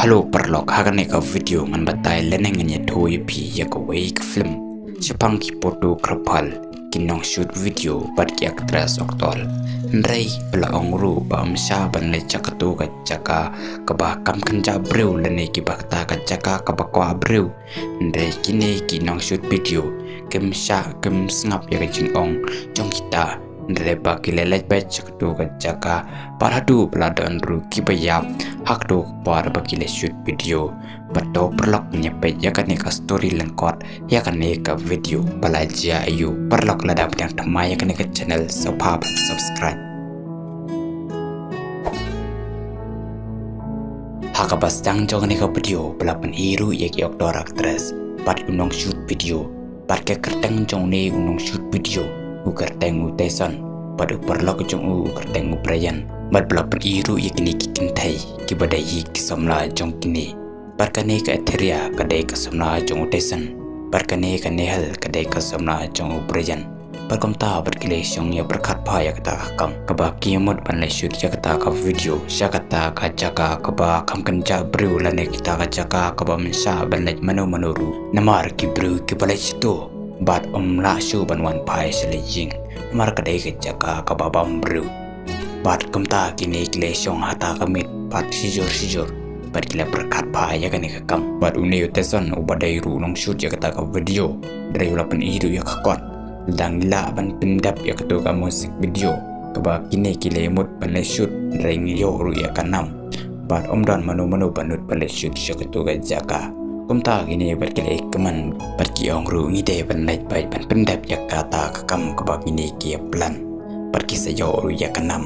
Halo perlok hagane ka video ngan batai leneng nya thoi pi ya ka film. Chapang ki poto krapal kinong shoot video bat ki aktras oktol. Ndrei bela ongru ba amsha ban le chakatu ka chaka ka ba kam kan ja breu lene ki bakta ka chaka ka ba kwa breu. Ndrei kine kinong shoot video kem sha kem snap ya jing ong jong kita Nreba kilelej bech tu ka jaka paradu peladon ru kibayap hak tu par bakile shoot video. Bato perlok nyepe ya kan ka story lengkot ya kan ka video balaja ayu perlok ladap yang temai ya kan ka channel sopap subscribe. Haka bastang jong ka video belapan hiru ya ki oktor actress pat unong shoot video pat ke kerteng jong ne unong shoot video ukar tengu teson pada perlok jong u ukar tengu prayan mat belapan iru ya kini kikin thai ki badai hi ki somla jong kini barkane ka etheria kadai ka somla jong u teson barkane ka nehal kadai ka somla jong u prayan barkom ta berkile syong ya berkat pa ya kata kam kaba kiamut ban le syuk ya kata ka video sya kata ka jaka kaba kam kenja bru lane kita ka jaka kaba mensa ban le manu manuru namar ki bru ki balai situ bat om la shu ban wan pai sele jing mar ka dai ke jaka ka ba bam bru. Bat kum ta ki ne kle shong hata ka mit. Bat sijor sijor bat kile berkat pa ya ka ne ka kam. Bat une yo teson u badai ru nong shoot ya kata ka video. Dari ula pen idu ya ka kon dang la ban pendap ya ka ka musik video. Ka ba kine kile mut ban le shoot dari yo ru ya ka nam. Bat om dan manu manu banut ban le shoot ya ka ka jaka kum ta gini berkile keman pergi ong ru ngide naik baik ban pendap ya kata kakam kebab ini kia plan pergi sayo ru ya kenam.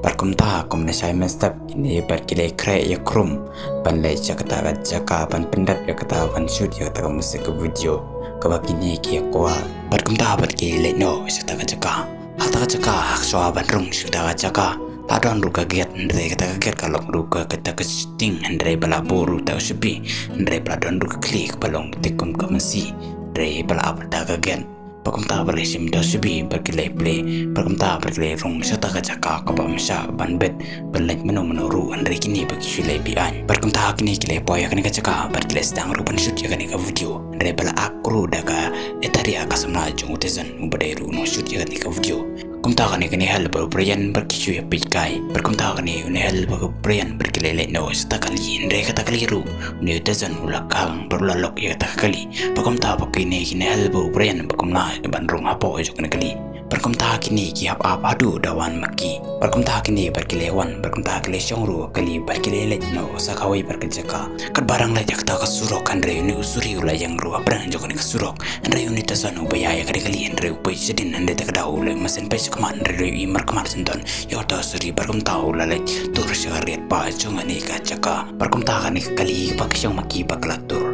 Barkum ta kum na sai mestap ini berkile kre ya krum. Ban le jakata jaka ban pendap ya kata ban shoot ya kata musik video. Kebab ini kia kuwa barkum ta berkile no sata jaka. Hata jaka hak soa ban rung sudah jaka Ladon ruka giat ndre kita kaget kalau ruka kita kesting ndre bala boru tau sepi. Ndre bala don ruka klik balong tikum ke mesi. Ndre bala apa dah kaget Pakum ta balik sim do sebi berkilai play Pakum ta berkilai rong serta kacaka kaba mesa ban bet. Berlek menu menuru ndre kini bagi silai bian. Pakum ta kini kilai poya kani kacaka berkilai sedang rupan shoot ya kani ka video. Ndre bala akru daga etari akasamna jung utezan ubadai ru no shoot ya kani ka video kumta kani kani hal baru prian berkicu ya pikai berkumta kani une hal baru prian berkelele no seta kali ndre kata kali ru une tazan ulakang berlalok ya kata kali berkumta pakini kini hal baru prian berkumna bandrung apa aja kani kali berkumta kini ki hap apa adu dawan maki berkumta kini berkilewan berkumta kile syongru kali berkelele no sakawai berkejaka kat barang la jakta ka surok andre une usuri ula yang ru abrang jokani ka surok andre une tazan ubaya ya kali kali andre upai sedin andre takadau le masen pes kaman dari i mar kamar senton yo ta suri barkum tau lalai tur syariat pa chunga ni ka chaka barkum ta kan kali pak syong maki baklatur ta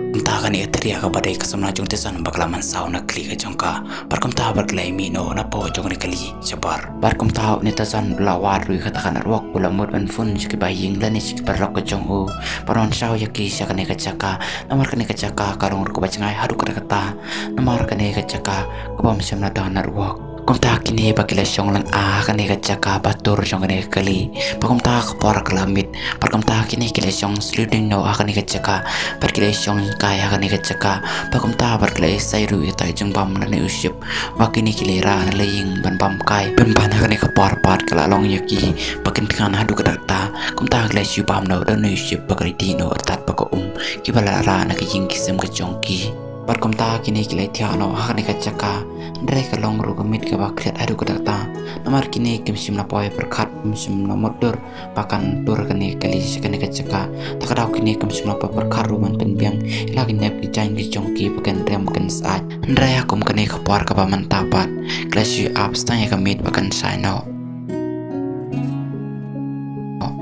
kan ya teria ka badai ka samna chung tesan baklaman sau na kli ka. Chongka barkum ta barklai mi no na po chung ni kali chabar barkum ta ni tasan lawar ru ka takan mut ban fun siki baying la ni siki barok ka chong u paron sau ya ki sa kan ka chaka namar kan ka chaka karong ru ka bachangai hadu ka kata namar kan ka chaka ka bam samna kum ta kini bakila syong lang a kani ka jaka batur syong kani kali pakum ta ka por kelamit pakum ta kini kila syong sliding no a kani ka jaka par kila syong kaya kani ka jaka pakum ta par kila sairu ita jeng bam lani usyup wakini kila ra na laying ban bam kai. Ban ban kani ka por pat kala long yaki pakin kan hadu ka dakta. Kum ta kila syu bam no dan usyup bakari dino tat pako um. Kibala ra na ka jing kisem ka jongki Barkomtaa kini kila tia no hak neka caka ndre kalong ru gemit ke bak lihat adu kedakta. Namar kini kim sim na poi berkat kim sim na motor pakan tur kini kali sekan neka caka. Takadau kini kim sim na poi berkat ruman penbiang ila kini ki jang ki jong ki pakan rem kan saat. Ndre akum kini kapar kapaman tapat. Klasi up stang ya gemit pakan saino.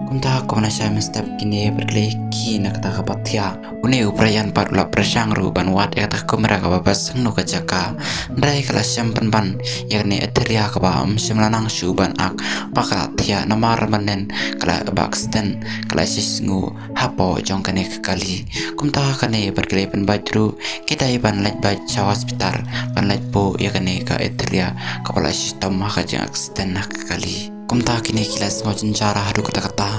Kunta ko na siya step kini berkelih ki na kata kapatia. Une uprayan pat ula prasang ru ban wat ya kata kumera ka babas no ka jaka. Ndrai kala pan ban ya ne eteria ka ba am sim lanang su ban ak pakala tia namar kala baksten kala sisngu hapo jong kane kali. Kumta kane berkelih pan bajru kita iban laj baj sa hospital ban laj po ya kane ka eteria kapala sistem ha ka nak kali. Kum ta kini kilas ngo cara hadu kata kata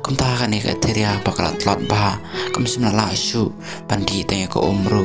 kum ta kani ka teria pakalat lot ba kum simna la shu pandi tanya ko umru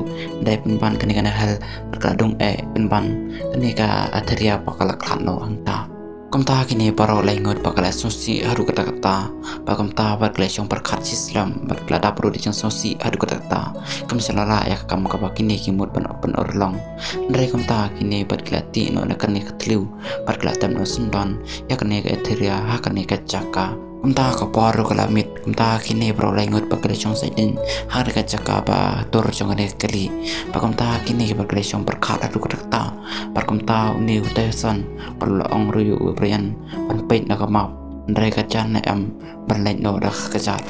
ta ta kala ta kala dai pun ban kane kana hal par kala dung e pun ban kane ka ateria pa kala klan no ang ta. Ta kini paro lengot pakala sosi haru kata kata pa kum ta par kala syong perkat islam par kala di jang sosi haru kata kata kum selala ya ka bakini kimut pan open orlong. Ndrai kum ta kini par kala no na kani katliu kala tam no sundon ya kani ka etheria ha kani ka chaka ka paro ka lamit kumta kini bro lengot pagkali siyong sa din har ka tsaka ba tur siyong kani kali pa kumta Kumta kini peroleh ngut pakalesong saidin harga cakapa tur jongane kali. Pakumta kini pakalesong perkara tu kerta. Pakumta uni utesan perlong ruyu ubrian panpait nakamap. Mereka jana em berlain noda kejar.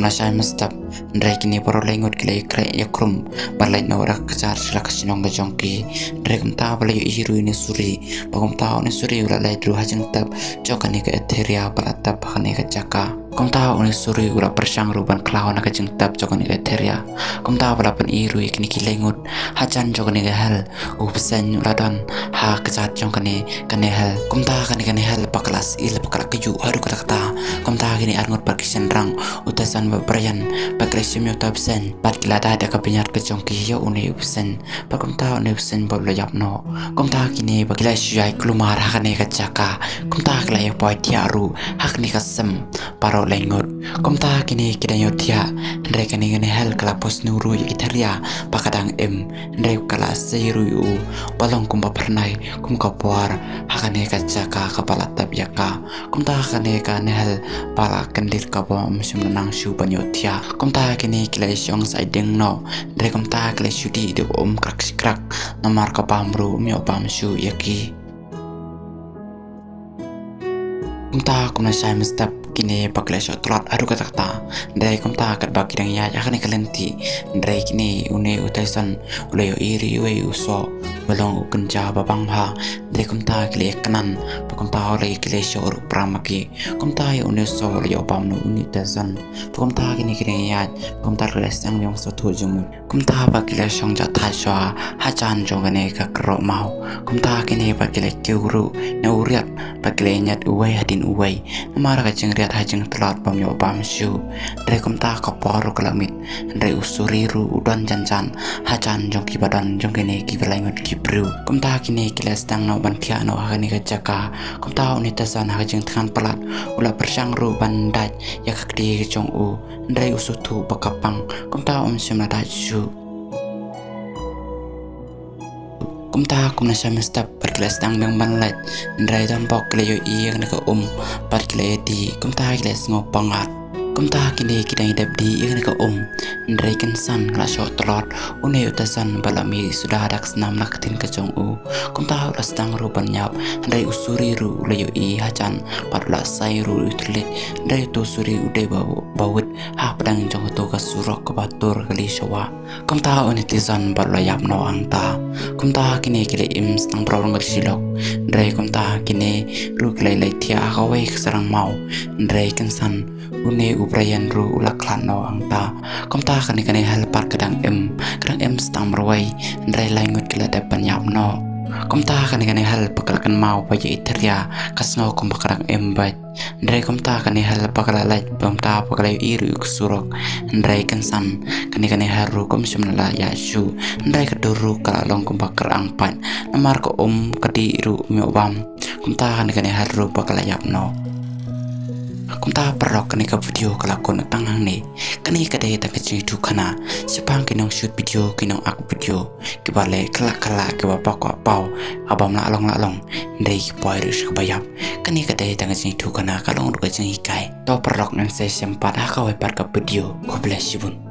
Kajar Kumna saya mestap ndray kini paro lengot kile kre ya krum. Berlain no dak kajar sila kasinong ka jongki. Ndray kumta bala yu iru ini suri. Pa kumta ini suri ula lai dru hajeng tab jokani ka etheria bala ka jaka Kom tahu ni suri ura persang ruban klau nak jeng tab jokani ka etheria Kom tahu bala pen iru ikni kilengut hajan jokani ka hal upsen uladan ha kajat jokani kani hal Kom tahu kani kani hal paklas il pakala keju haru kata kata. Tahu kini arngut parkisen rang utasan bebrayan pakresim yo tab sen pat kilata ada kapinyar ke jongki yo uni upsen pa kom tahu ni upsen babla yap no. Kom tahu kini bagila syai klumar hakane ka jaka Kom tahu kala yo poy tiaru hakni ka sem paro lengot kom ta kini kita yotia ndre kani kani hel kala pos nuru ya itaria pakadang em ndre kala seiru yu balong kum pernai kum kapuar hakane ka jaka kapala tab yaka. Kum ta kani kani hel pala kendir ka bom sum nang shu ban yotia kom ta kini kila syong sai deng no. Ndre kom ta kila shudi de om krak sikrak namar ka pamru mi opam shu yaki. Kumta kumna sai mestap kine paklesho tlat aruka takta dai komta kat baki dang ya akan kalenti dai kine une utaisan uleo iri we uso belong kenja babang ha dai komta kile kanan pakomta ole kile shor pramaki komta ye une so le opamnu unitaisan pakomta kine kine ya komta resang myong so 도중을 쿰타 바길레 성자 다시와 하자한 조간에 가크로 마오 쿰타 기네 바길레 기우루 나우리앗 바길레 냐트 우웨이 하딘 우웨이 나마라 가징 리앗 하징 tlot pom yo pam siu dre kumta kapor kelamit dre usuri ru udon janjan hajan jong ki badan jong kene ki belangut ki bru kumta kine kilas tang no ban kia no hakani ka jaka kumta oni tasan hajing tangan pelat ula bersang ru bandaj ya kakdi jong u dre usutu bakapang kumta om siu semana tajuk. kumta kumna shame step par kila stang dang ban let ndrai dan pok kila yo iyang na ka um par kila di kumta kila sngo pangat kum ta kini kidai dap di yang ka um ndrai kan san la sho tlot une utasan balami sudah dak snam nak tin ka jong u. Kum ta ras tang ru ban nyap ndrai usuri ru le yo i hajan par la sai ru utlit ndrai to suri ude bawut ha padang jong to ka surok ka batur kali shawa kum ta oni tizan bar la yap no ang ta. Kum ta kini kile im stang pro ngal silok ndrai kum ta kini ru kile lai thia ka wei sarang mau. Ndrai kan san une uprayan ru ula klan no ang ta kum ta kani kani hal par kadang em. Kadang em stang marwai ndrai lai ngut kile dapan yap no. Kum ta kani kani hal pakalakan mau pa ye iteria kasno kum pakarang em bat ndrai kum ta kani hal pakala lai bam ta pakala iru surok. Ndrai kan san kani kani haru kum sumna ya shu ndrai kaduru kala long kum pakar ang pat namar ko om kadi iru mi kum ta kani kani haru pakala yap no kum ta perok kani ka video kala kon tangang ni. Kani ka dai ta ka chi tu kana sepang kinong shoot video kinong ak video. Ki bale kala kala ki ba pa ko pau abam la long la long ndai ki poi ru shi bayap kani ka dai ta ka chi tu kana ka long ru ka chi kai. To perok nang se sempat ha ka wai par ka video. Ko bless you